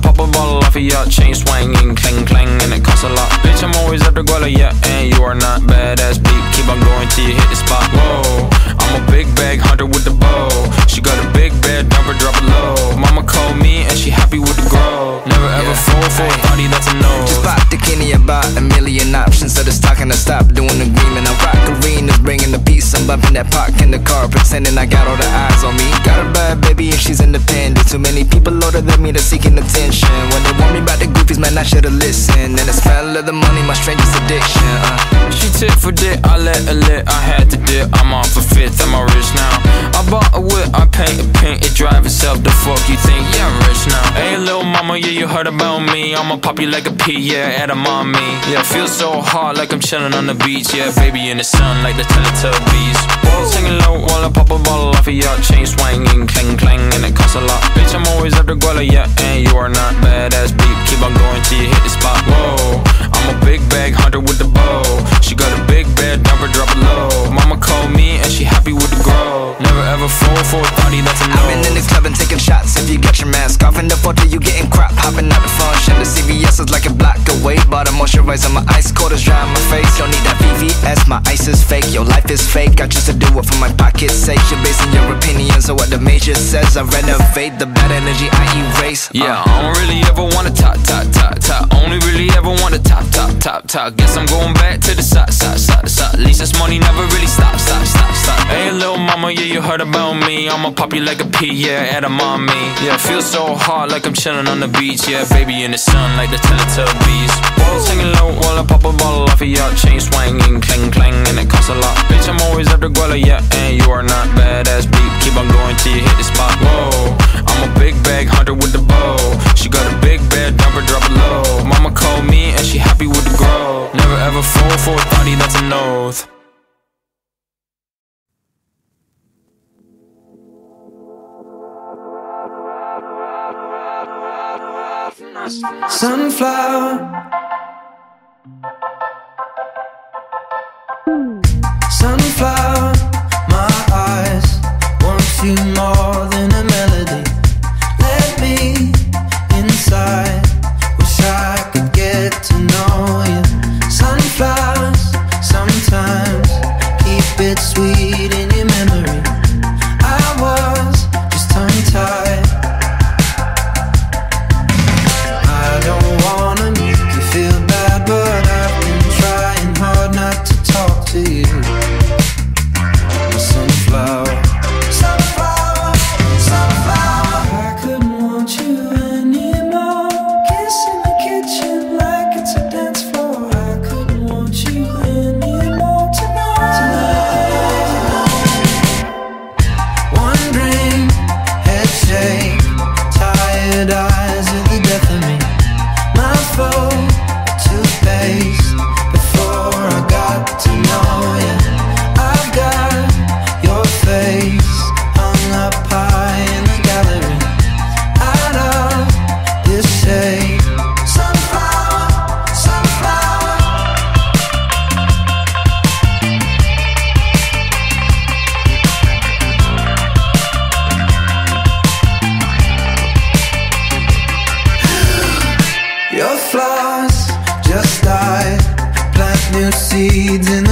pop a bottle off of your chain swinging, clang clang, and it costs a lot. Bitch, I'm always after Guala, yeah, and you are not badass beat. Keep on going till you hit the spot. Whoa, I'm a big bag hunter with the bow. She got a big bed, number drop it low. Mama called me and she happy with the grow. Never ever Yeah. fall for a body that's a no. Just pop the Kenny about a million options. So it's talking to stop doing the agreement. I rock arenas, bringing the peace. I'm bumping that park in the car, pretending I got all the eyes on me. Got a bad baby and she's independent. Too many people older than me that's seeking attention. When they want me about the goofies, man, I should've listened. And the smell of the money, my strangest addiction. Uh. She tip for dick, I let her lit, I had to dip. I'm off a fifth, I'm all rich now. I bought a whip, I paint a paint, it drive itself. The fuck you think? Yeah, I'm rich now. Hey, little mama, yeah, you heard about me. I'ma pop you like a pea, yeah, at a mommy. Yeah, feel so hot like I'm chilling on the beach. Yeah, baby in the sun like the Teletubbies. Whoa. Singing low while I pop a bottle off of your chain swinging, clang clang, and it costs a lot. Bitch, I'm always up after Guala, yeah, and you are not badass beat. Keep on going till you hit the spot. Whoa, I'm a big bag hunter with the bow. She got a big bed, number drop it low. Mama called me and she happy with the grow. Never ever fall for a thotty that's a no. I've been in the club and taking shots. If you got your mask off in the photo, you getting crap. Hopping out the function. The CVS is like a block away. Bought a moisturizer, my ice cold is dry on my face. Don't need that VVS, my ice is fake. Your life is fake. I choose to do it for my pocket's sake. You're basing your opinions on what the major says. I renovate the bad energy I erase. Uh. Yeah, I don't really ever wanna top, top, top, top. Only really ever wanna top, top, top, top. top. Guess I'm going back to the side, side, side, side. At least this money never really stop, stop, stop, stop. Hey, little mama, yeah, you heard about me. I'ma pop you like a pea, yeah, at a mommy. Yeah, feel so hot like I'm chilling on the beach. Yeah, baby in the sun like the Teletubbies. Whoa. Singing low while I pop a bottle off of your Sunflower. Just died. Plant new seeds in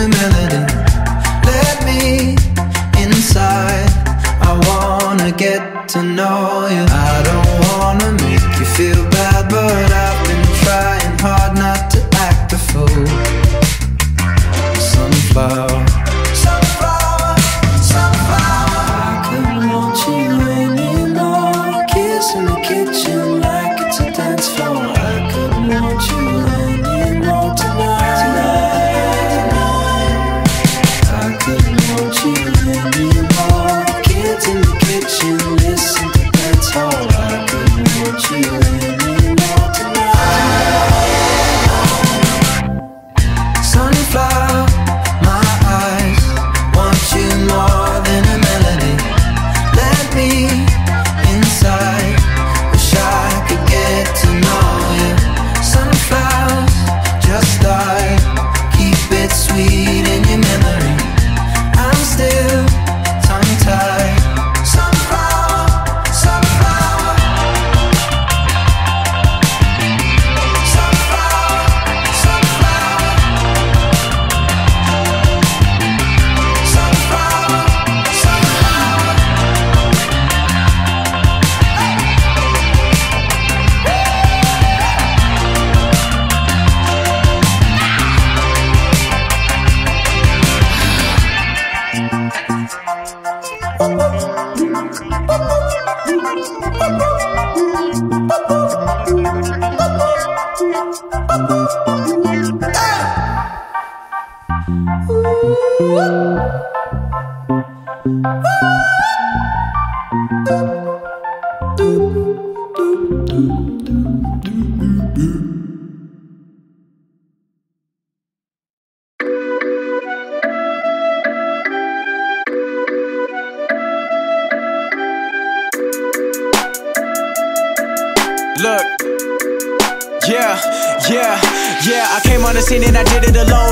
Look. Yeah, yeah, yeah. I came on the scene and I did it alone.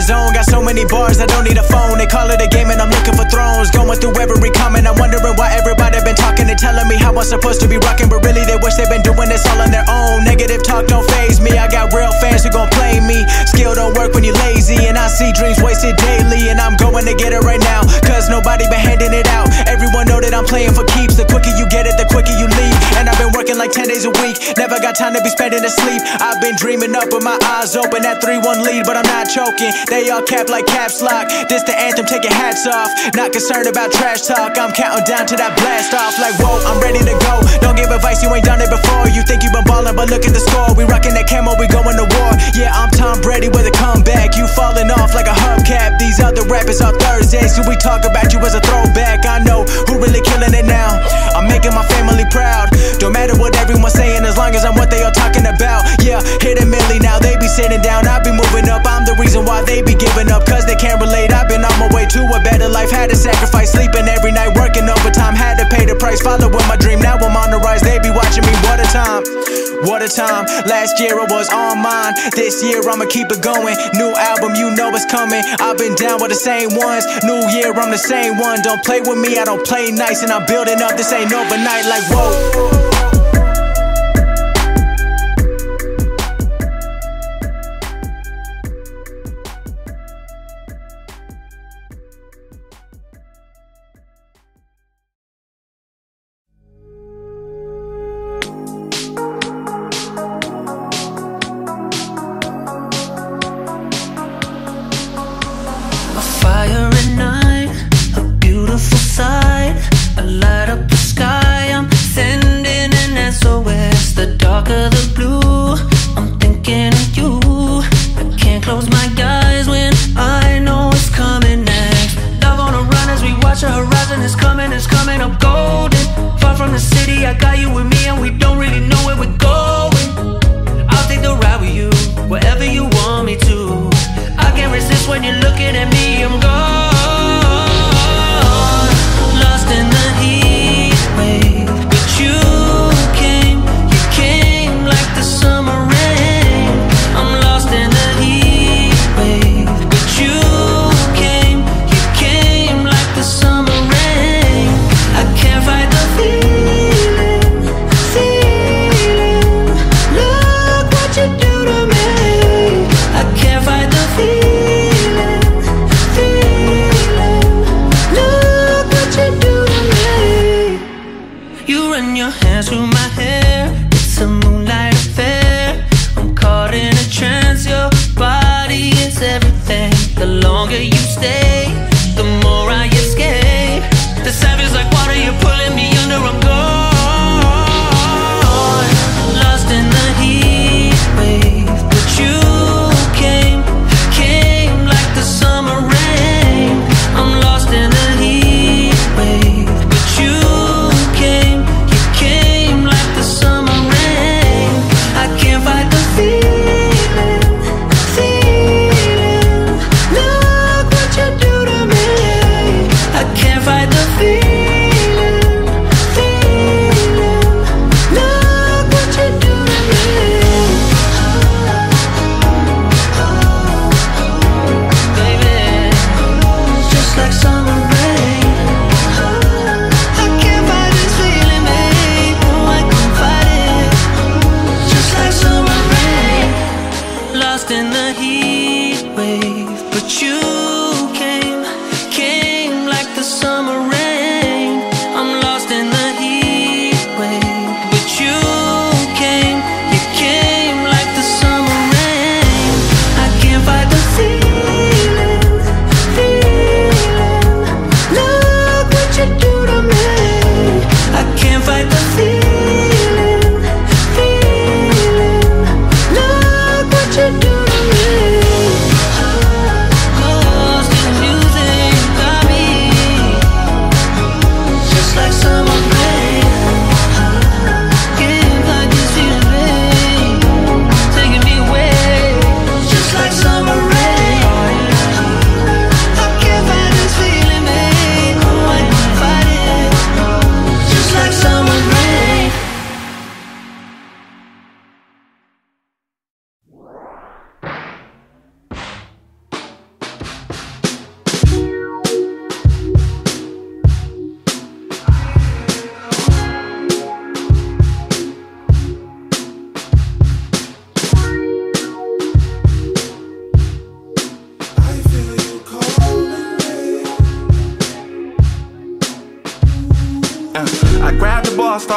Zone. Got so many bars, I don't need a phone. They call it a game and I'm looking for thrones. Going through every comment, I'm wondering why everybody been talking and telling me how I'm supposed to be rocking. But really, they wish they been doing this all on their own. Negative talk don't phase me. I got real fans who gon' play me. Skill don't work when you're lazy. And I see dreams wasted daily. And I'm going to get it right now. Cause nobody been handing it out. Everyone know that I'm playing for keeps. The quicker you get it, the quicker you leave. And I've been working like 10 days a week. Never got time to be spending asleep. I've been dreaming up with my eyes open. That 3 1 lead, but I'm not choking. They all cap like caps lock. This the anthem, taking hats off. Not concerned about trash talk. I'm counting down to that blast off. Like, whoa, I'm ready to go. Don't give advice, you ain't done it before. You think you been ballin', but look at the score. We rockin' that camo, we going to war. Yeah, I'm Tom Brady with a comeback. You falling off like a hubcap. These other rappers are Thursdays. So we talk about you as a throwback. I know who really killing it now. I'm making my family proud. Don't matter what everyone's saying, as long as I'm what they are talking about. Yeah, hit a milli now, they be sitting down. I be moving up. I'm the reason why they be giving up, cause they can't relate. I've been on my way to a better life. Had to sacrifice sleeping every night, working overtime. Had to pay the price, following my dream. Now I'm on the rise. They be watching me. What a time, what a time. Last year I was on mine. This year I'ma keep it going. New album, you know it's coming. I've been down with the same ones. New year, I'm the same one. Don't play with me, I don't play nice. And I'm building up. This ain't overnight. Like, whoa.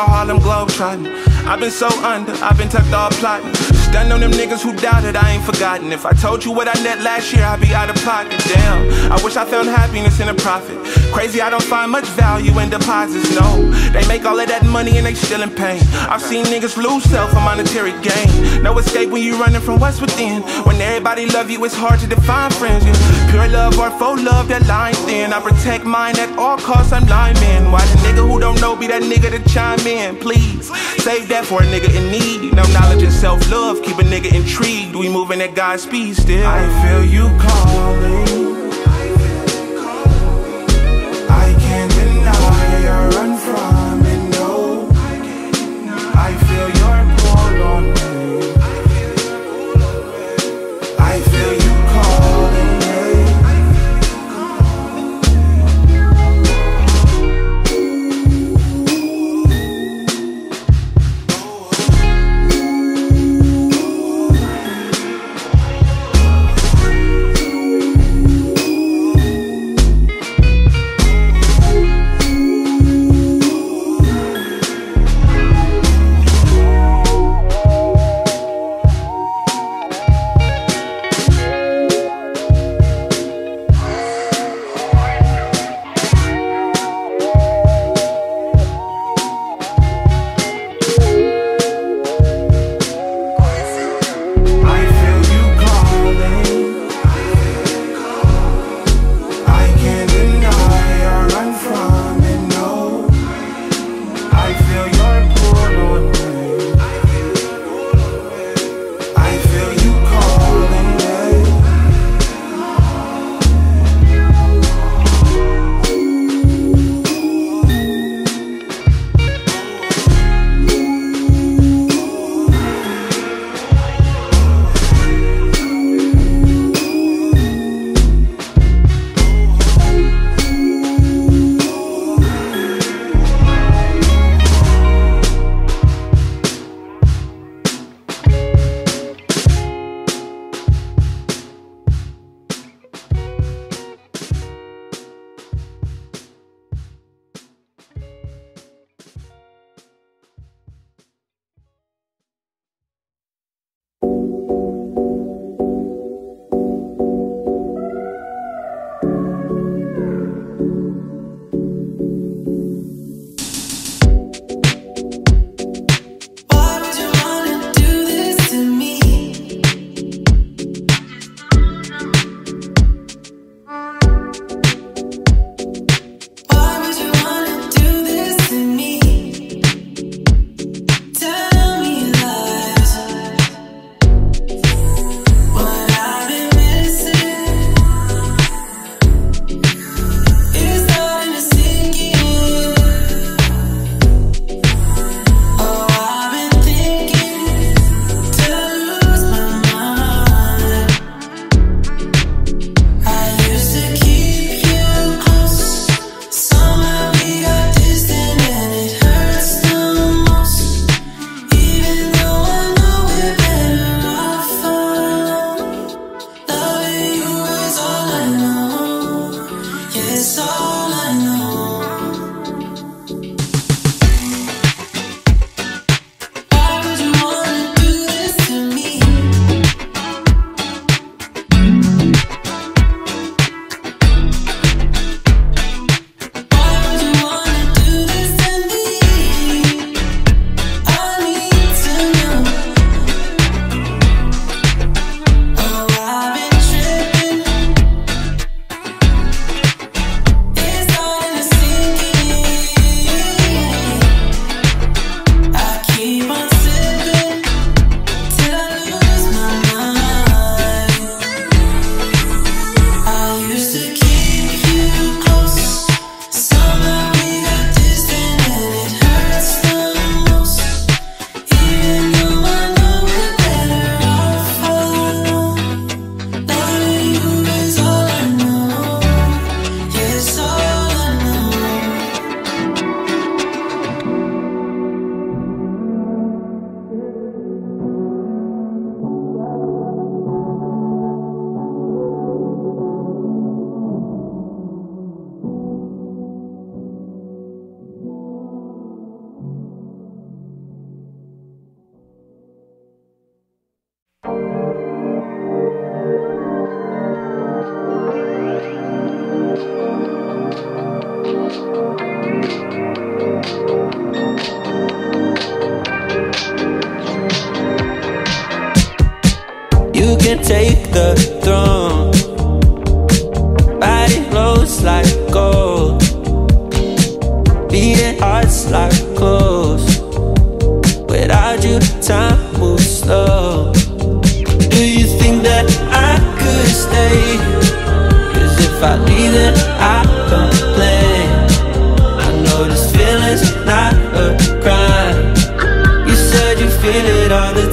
Harlem Globetrotting. I've been so under, I've been tucked all plotting. Stunned on them niggas who doubted, I ain't forgotten. If I told you what I net last year, I'd be out of pocket. Damn, I wish I found happiness in a profit. Crazy, I don't find much value in deposits, no. They make all of that money and they still in pain. I've seen niggas lose self for monetary gain. No escape when you running from what's within. When everybody love you, it's hard to define friends. Yeah. Pure love or faux love, that line thin. I protect mine at all costs, I'm lying, man. Why the nigga who don't know be that nigga to chime in, please? Save that for a nigga in need. No knowledge and self love, keep a nigga intrigued. We moving at God's speed still. I feel you calling.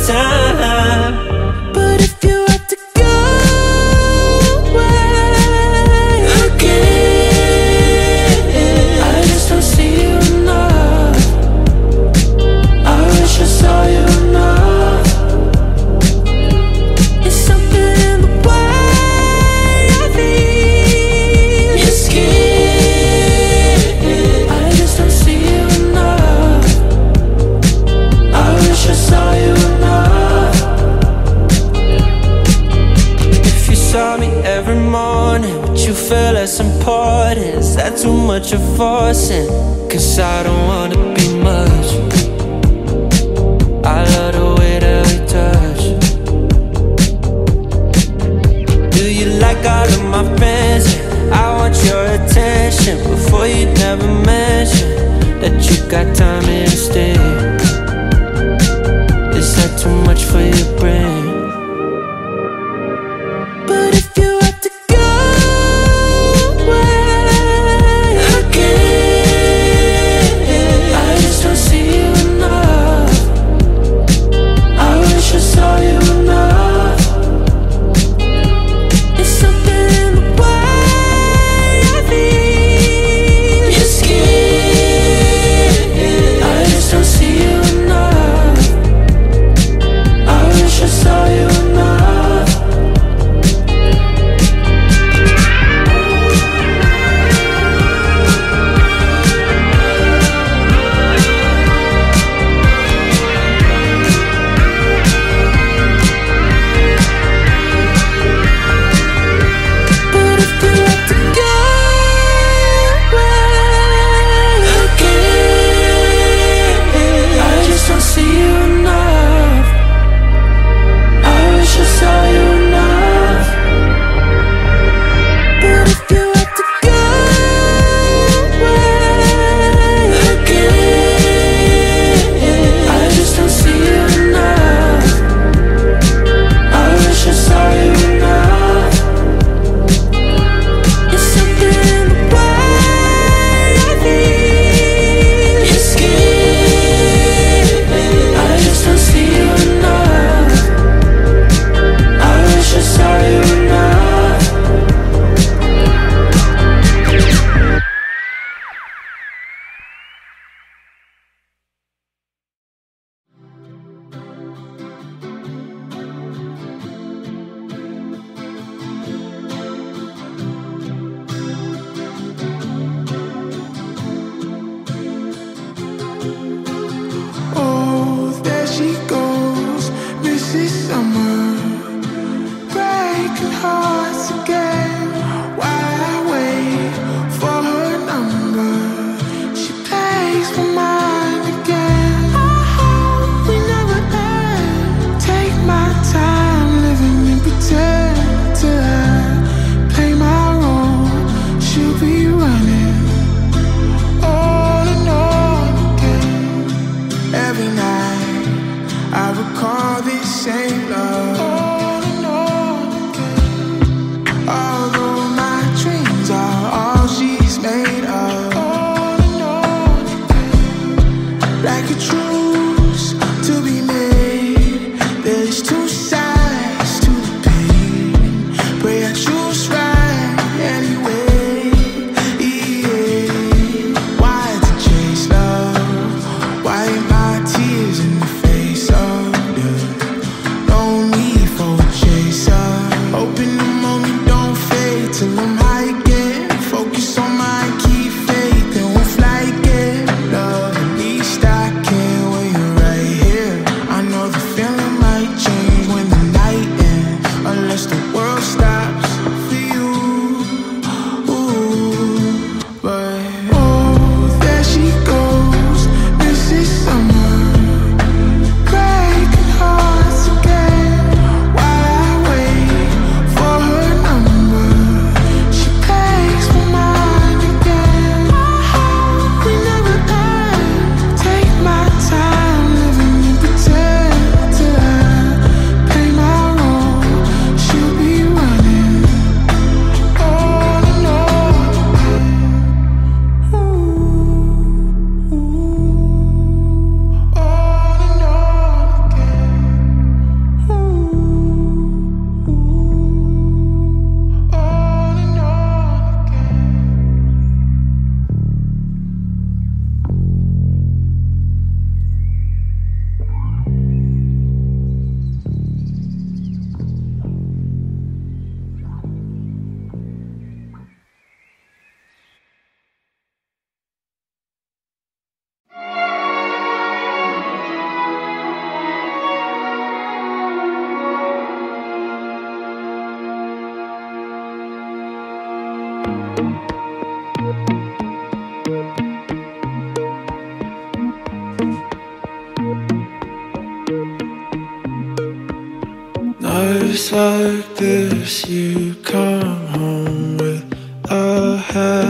time. Too much Life's like this, you come home with a head.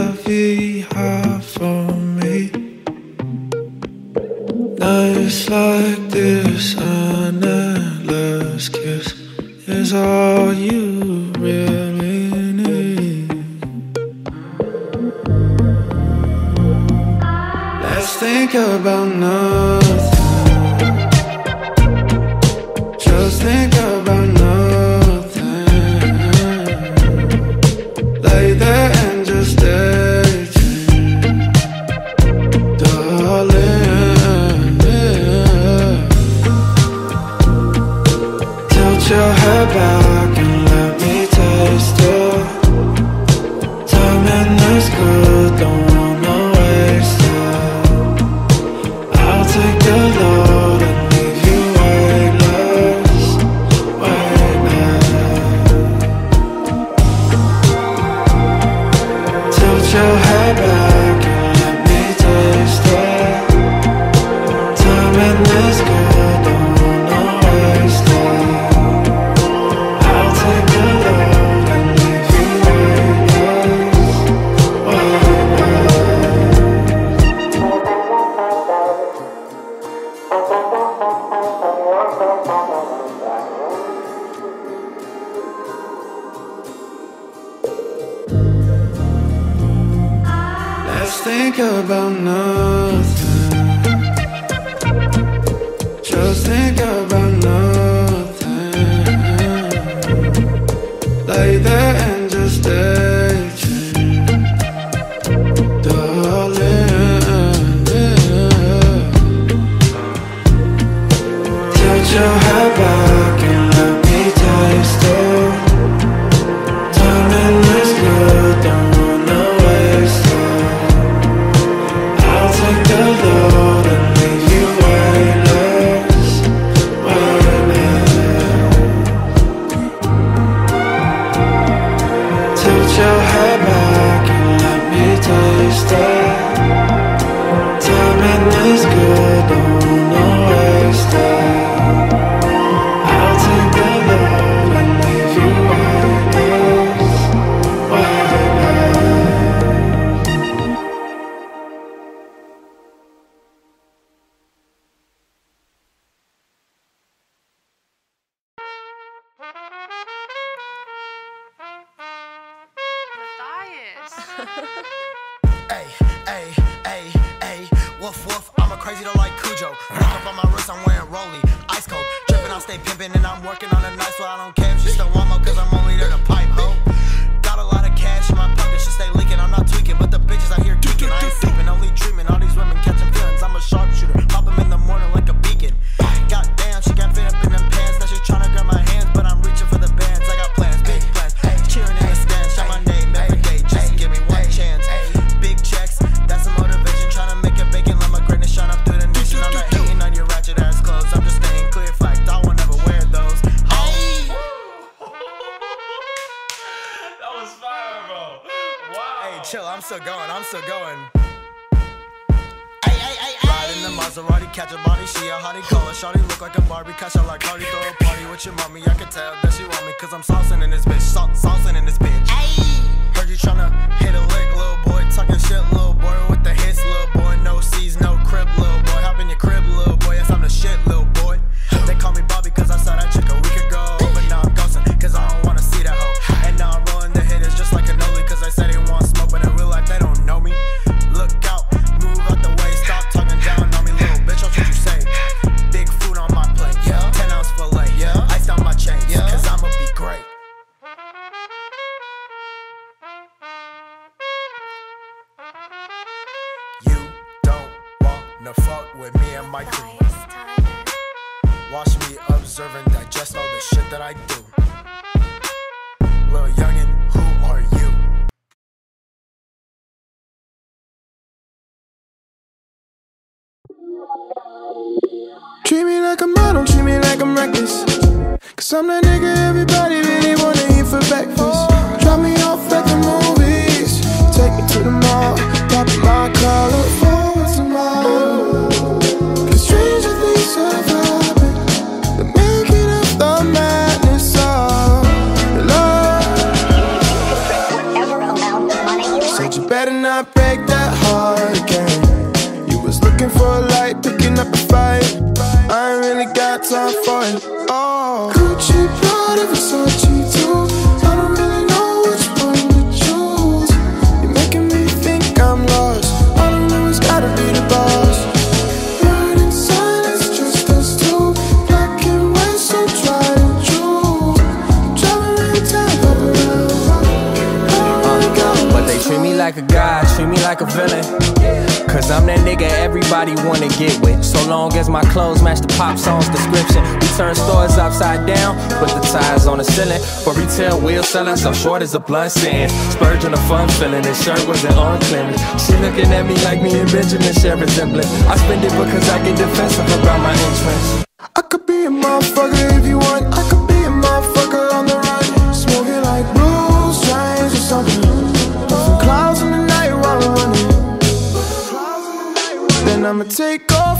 rollie, ice cold. Dripping, I stay pimping, and I'm working on a nice while I don't care. I'm that nigga everybody really wanna eat for breakfast. Drop me off at the movies. Take me to the mall. Pop my tomorrow. Cause stranger things have happened. The making of the madness of love. Said you better not break that heart again. You was looking for a light, picking up a fight. I ain't really got time for it. Nigga everybody wanna get with. So long as my clothes match the pop song's description. We turn stores upside down, put the tires on the ceiling. For retail, wheel selling, so short as a blunt. Splurge on a fun feeling, his shirt wasn't on. She looking at me like me and Benjamin share resemblance. I spend it because I get defensive about my entrance. I could be a motherfucker if you want. I I'ma take off